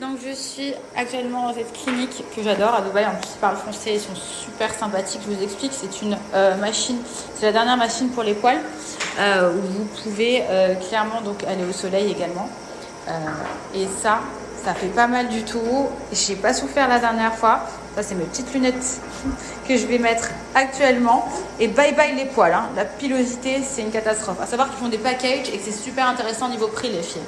Donc je suis actuellement dans cette clinique que j'adore à Dubaï. En plus, ils parlent français, ils sont super sympathiques. Je vous explique, c'est une euh, machine, c'est la dernière machine pour les poils euh, où vous pouvez euh, clairement donc aller au soleil également. Et ça, ça fait pas mal du tout. J'ai pas souffert la dernière fois. Ça, c'est mes petites lunettes que je vais mettre actuellement. Et bye bye les poils. Hein. La pilosité, c'est une catastrophe. À savoir qu'ils font des packages et que c'est super intéressant au niveau prix, les filles.